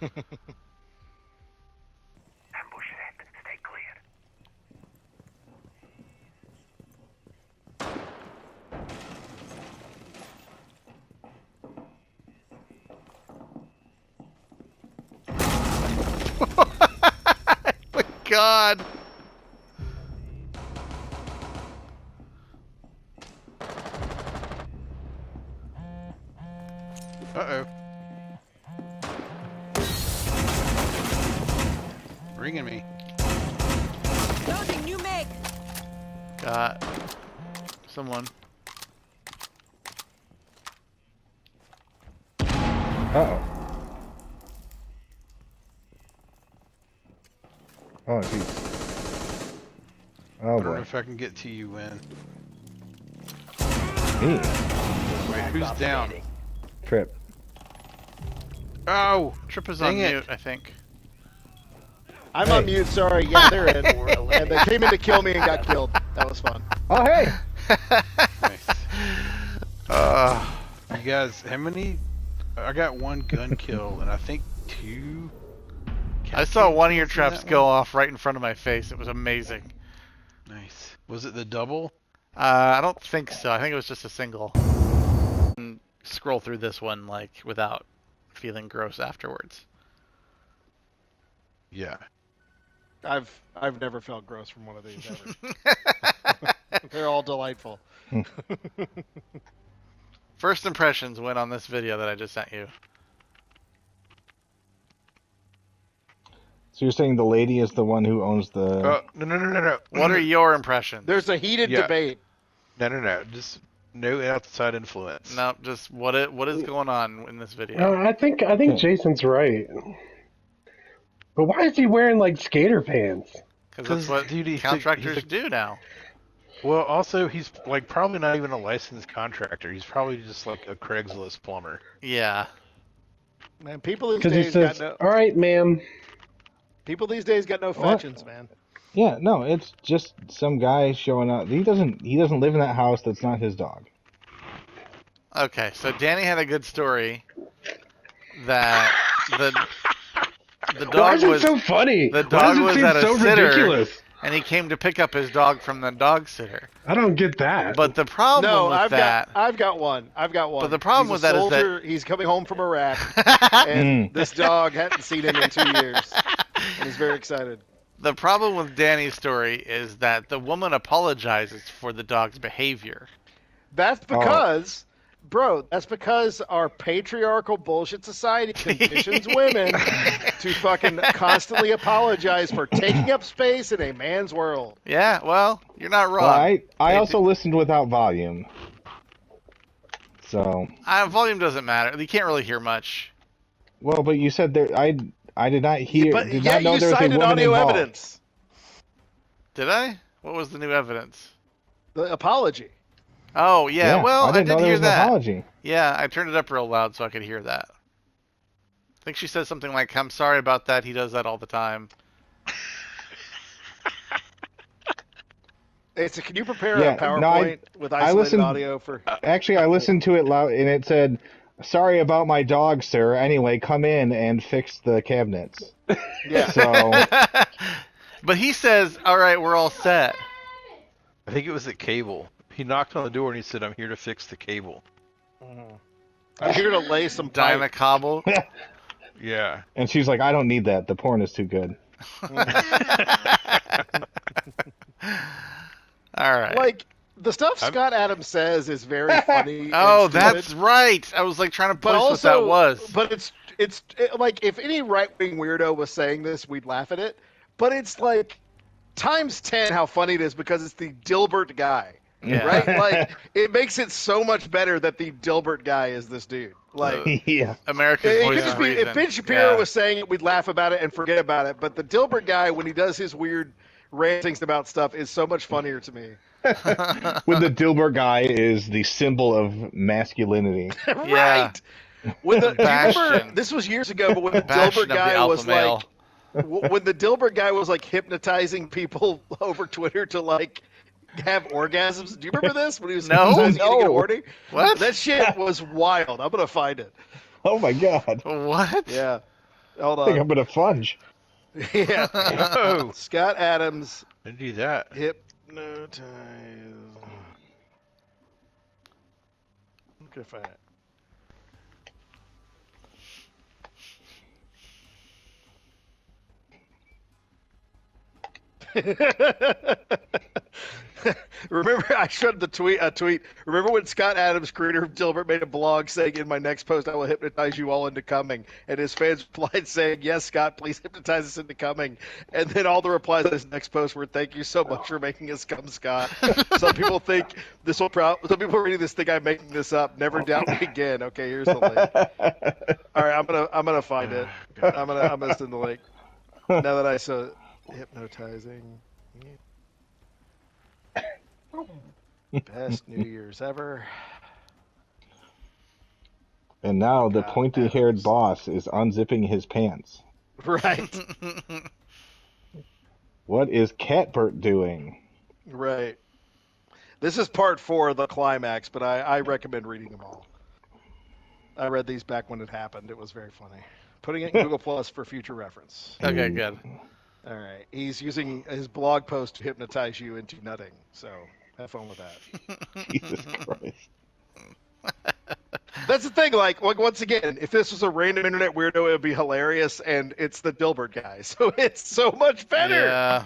My God. Uh oh. Ringing me. Loading new mag. Got someone. Uh oh. Oh jeez. Oh I don't know if I can get to you when. Me. Wait, who's down? Trip. Oh! Trip is Dang on it. mute, I think. I'm on mute. Sorry. Yeah, they're in. And they came in to kill me and got killed. That was fun. Oh hey. Nice. Uh, You guys, how many? I got one gun kill and I think two. I saw one of your traps go one. off right in front of my face. It was amazing. Nice. Was it the double? Uh, I don't think so. I think it was just a single. And scroll through this one like without feeling gross afterwards. Yeah. I've I've never felt gross from one of these ever. they're all delightful. First impressions went on this video that I just sent you. So you're saying the lady is the one who owns the? Oh no no no no no. What are your impressions? There's a heated Yeah. debate. No no no. Just no outside influence. No, just what it what is going on in this video? No, I think I think Jason's right. But why is he wearing like skater pants? Because 'Cause, that's what dude, he's a- contractors he's a- do now. Well, also he's like probably not even a licensed contractor. He's probably just like a Craigslist plumber. Yeah. Man, people these Because he days says, got no "All right, ma'am." people these days got no What? fetchings, man. Yeah, no, it's just some guy showing up. He doesn't. He doesn't live in that house. That's not his dog. Okay, so Danny had a good story that the the Why dog is it was so funny? the Why dog does it was seem at a so sitter. ridiculous? and he came to pick up his dog from the dog sitter. I don't get that. But the problem no, with I've that, got I've got one. I've got one. But the problem He's with a that is that- soldier, he's coming home from Iraq, and hmm. this dog hadn't seen him in two years, and he's very excited. the problem with Danny's story is that the woman apologizes for the dog's behavior. That's oh. because, bro, that's because our patriarchal bullshit society conditions women to fucking constantly apologize for taking up space in a man's world. Yeah, well, you're not wrong. Well, I I They also listened without volume. So Uh, volume doesn't matter. You can't really hear much. well, but you said there I I did not hear but did yeah, not know you there was a cited woman audio involved. evidence. Did I? What was the new evidence? The apology. Oh yeah, well I didn't know did there hear was an that. apology. Yeah, I turned it up real loud so I could hear that. I think she said something like, "I'm sorry about that. He does that all the time." It's a, can you prepare Yeah, a PowerPoint no, I- with I isolated listened- audio for? Actually, I listened to it loud, and it said, "Sorry about my dog, sir. Anyway, come in and fix the cabinets." Yeah. So but he says, "All right, we're all set." I think it was at cable. He knocked on the door and he said, "I'm here to fix the cable." Mm-hmm. I'm here to lay some Dinah pipe. Cobble. Yeah. and she's like, "I don't need that. The porn is too good." All right. Like the stuff I'm- Scott Adams says is very funny. oh, that's right. I was like trying to but place also what that was. But it's it's it, like if any right wing weirdo was saying this, we'd laugh at it. But it's like times ten how funny it is because it's the Dilbert guy, Yeah. right? like it makes it so much better that the Dilbert guy is this dude. Like. Uh, yeah. America's It, it could just be, if. Ben Shapiro Yeah. was saying it, we'd laugh about it and forget about it. But the Dilbert guy, when he does his weird rantings about stuff, is so much funnier to me. When the Dilbert guy is the symbol of masculinity. Right. When the, do you remember, this was years ago, but when the Bastion Dilbert of the guy was male. like, when the Dilbert guy was like hypnotizing people over Twitter to like have orgasms. Do you remember this when he was No. hypnotizing get No. horny? What? That shit was wild. I'm gonna find it. Oh my god! What? Yeah. Hold I think I'm gonna fudge. yeah. Oh, Scott Adams I do that. hypnotize. Okay, find it. Remember, I showed the tweet. A tweet. Remember when Scott Adams, creator of Dilbert, made a blog saying, "In my next post, I will hypnotize you all into coming," and his fans replied saying, "Yes, Scott, please hypnotize us into coming." And then all the replies to his next post were, "Thank you so much for making us come, Scott." some people think this will. Pro- some people reading this think I'm making this up. Never doubt me again. Okay, here's the link. All right, I'm gonna I'm gonna find it. I'm gonna I'm gonna send the link. Now that I saw hypnotizing. Best New Year's ever. And now the God, pointy-haired Adams. boss is unzipping his pants. Right, What is Catbert doing? right. This is part four of the climax, but I, I recommend reading them all. I read these back when it happened. It was very funny. Putting it in Google Plus for future reference. Okay, good. All right. He's using his blog post to hypnotize you into nutting. So have fun with that. Jesus Christ! That's the thing. Like, like once again, if this was a random internet weirdo, it would be hilarious, and it's the Dilbert guy, so it's so much better. Yeah.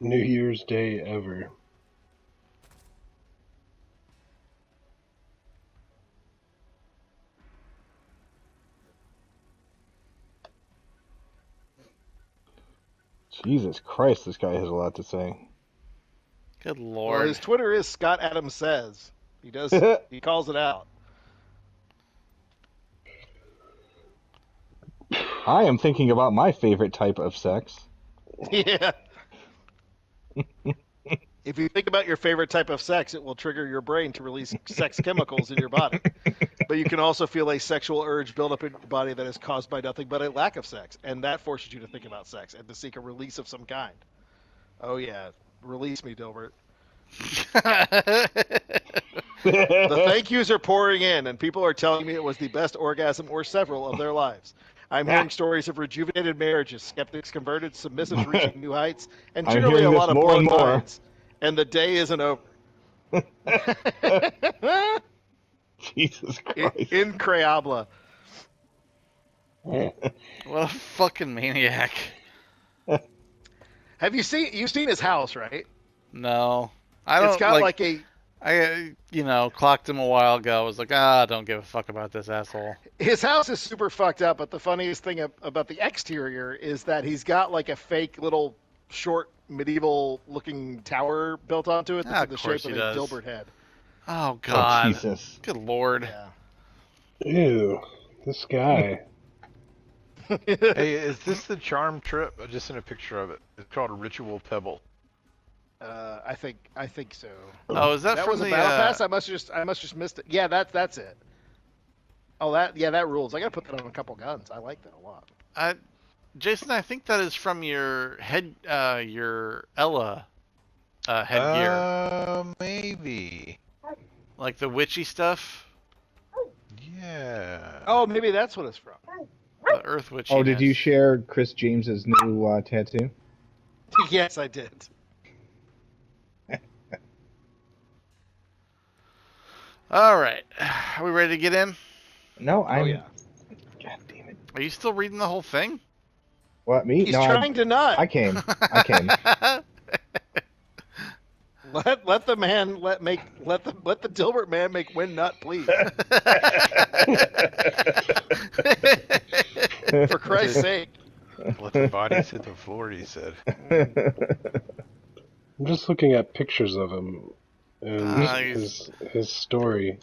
New Year's Day ever. Jesus Christ! This guy has a lot to say. Good Well, lord. his Twitter is Scott Adams says. He does. he calls it out. I am thinking about my favorite type of sex. Yeah. if you think about your favorite type of sex, it will trigger your brain to release sex chemicals in your body. But you can also feel a sexual urge build up in your body that is caused by nothing but a lack of sex, and that forces you to think about sex and to seek a release of some kind. Oh yeah, release me, Dilbert. The thank yous are pouring in, and people are telling me it was the best orgasm or several of their lives. I'm hearing stories of rejuvenated marriages, skeptics converted, submissives reaching new heights, and I'm generally a hearing lot this of more and more. lines. And the day isn't over. Jesus Christ. In- Christ. Increable. What a fucking maniac. Have you seen you've seen his house, right? No. I don't It's got like, like, a I uh, you know, clocked him a while ago. I was like, ah, don't give a fuck about this asshole. his house is super fucked up, but the funniest thing about the exterior is that he's got like a fake little short medieval looking tower built onto it that's Ah, in the of course shape of he a does. Dilbert head. Oh god. Oh, god. Jesus. Good lord. Yeah. Ew, this guy. Hey, is this the charm trip? I just sent a picture of it. It's called a ritual pebble. Uh, I think I think so. Oh, is that, That from was a the battle uh, pass. I must just I must just missed it. Yeah, that's that's it. Oh, that yeah, that rules. I gotta put that on a couple guns. I like that a lot. I, Jason, I think that is from your head, uh, your Ela uh, headgear, Uh, maybe. like the witchy stuff, Yeah. Oh, maybe that's what it's from. the Earth witchy. Oh, did you share Chris James's new uh, tattoo? yes, I did. All right, are we ready to get in? No, I'm. Oh yeah. God damn it. Are you still reading the whole thing? What me? He's no, trying to not. I, I came. I came. Let let the man let make let the let the Dilbert man make win nut, please. For Christ's sake. Let the bodies hit the floor, he said. I'm just looking at pictures of him and Ah, his his story.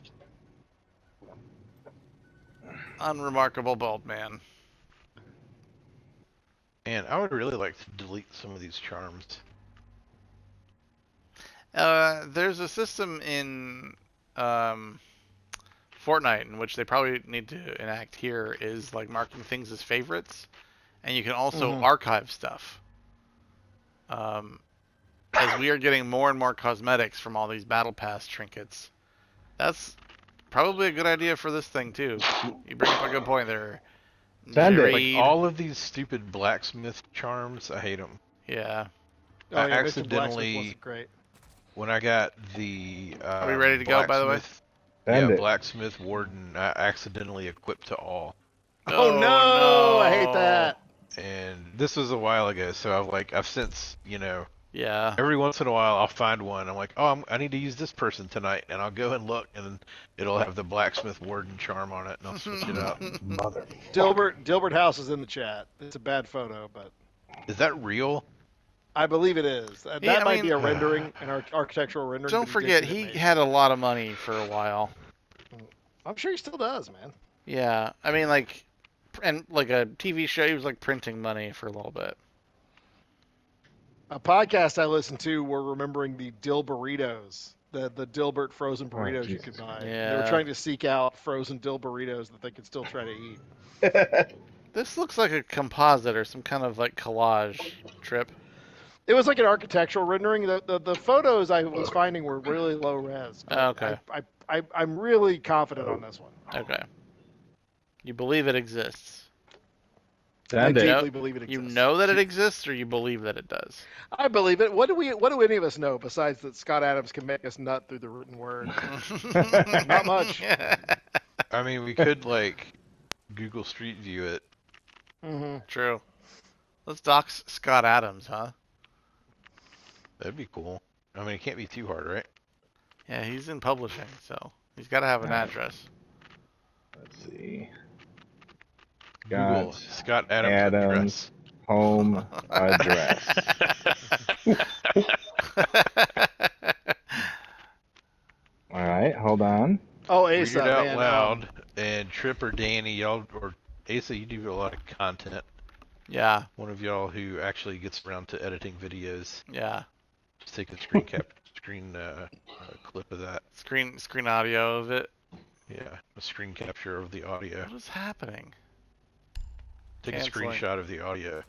Unremarkable bald man. Man, I would really like to delete some of these charms. Uh, there's a system in um, Fortnite in which they probably need to enact here is like marking things as favorites, and you can also Mhm. archive stuff. Um, as we are getting more and more cosmetics from all these battle pass trinkets, that's probably a good idea for this thing too. You bring up a good point there. Send. Like, Like all of these stupid blacksmith charms, I hate them. yeah. Oh, I yeah, accidentally- great. When I got the uh, Are we ready to go, by the way? blacksmith- Send yeah, blacksmith warden, I accidentally equipped to all. Oh, no, I hate that. And this was a while ago, so I've like I've since you know Yeah. every once in a while I'll find one. I'm like, oh, I'm, I need to use this person tonight, and I'll go and look, and it'll have the blacksmith warden charm on it, and I'll switch it out. Mother. Dilbert Dilbert House is in the chat. It's a bad photo, but Is that real? I believe it is. That, Yeah, that I might mean- be a rendering, an ar- architectural rendering. Don't forget, did get it he made. had a lot of money for a while. I'm sure he still does, man. Yeah, I mean, like, and like a TV show, he was like printing money for a little bit. A podcast I listened to were remembering the Dilberitos, the the Dilbert frozen Oh, burritos you could buy. They were trying to seek out frozen Dilberitos that they could still try to eat. This looks like a composite or some kind of like collage trip. It was like an architectural rendering. The the, the photos I was finding were really low res. but oh, Okay. I, I, I I'm really confident on this one. Okay. You believe it exists. Send I it. deeply believe it exists. You know that it exists, or you believe that it does. I believe it. What do we? What do any of us know besides that Scott Adams can make us nut through the written word? Not much. I mean, we could like Google Street View it. hmm True. Let's dox Scott Adams, huh? That'd be cool. I mean, it can't be too hard, right? Yeah, he's in publishing, so he's got to have an address. Let's see. Google Scott Adams, Adams. home address. All right, hold on. Oh, Read Asa, it out man, um, loud, and Trip or Danny, y'all or Asa, you do a lot of content. yeah, One of y'all who actually gets around to editing videos, yeah. just take a screen cap, screen uh, uh, clip of that. Screen screen audio of it. Yeah, a screen capture of the audio. What is happening? Take a screenshot of the audio.